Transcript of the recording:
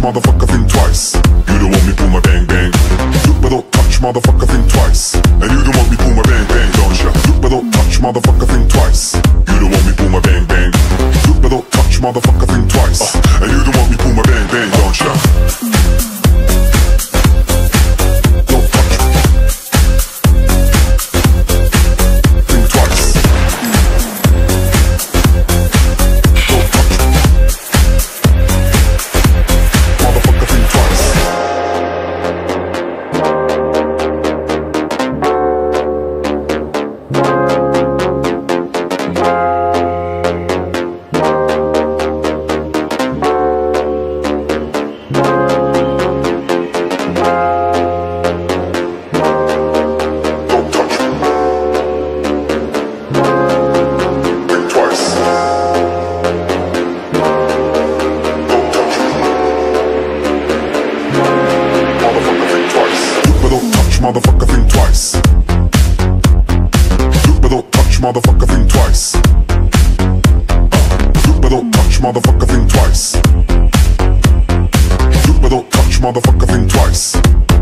motherfucker, think twice. You don't want me pull my bang bang. Look but don't touch, motherfucker, think twice. And you don't want me pull my bang bang, don't ya? Look but don't touch, motherfucker, think twice. You don't want me pull my bang bang. Motherfucker, think twice. Look but don't touch, motherfucker, think twice. Look but don't touch, motherfucker, think twice. Look but don't touch, motherfucker, think twice.